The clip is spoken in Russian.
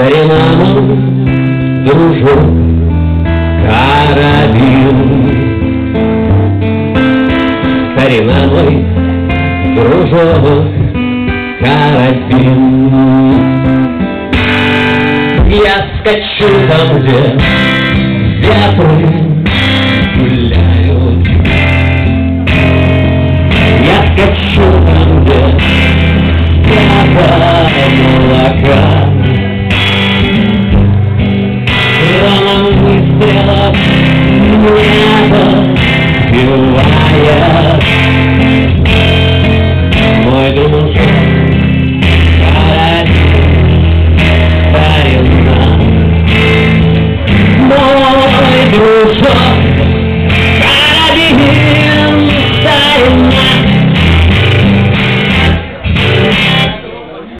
Старина мой, дружок, карабин. Старина мой, дружок, карабин. Я скачу там, где ветры